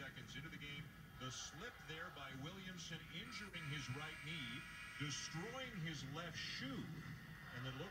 Seconds into the game. The slip there by Williamson, injuring his right knee, destroying his left shoe.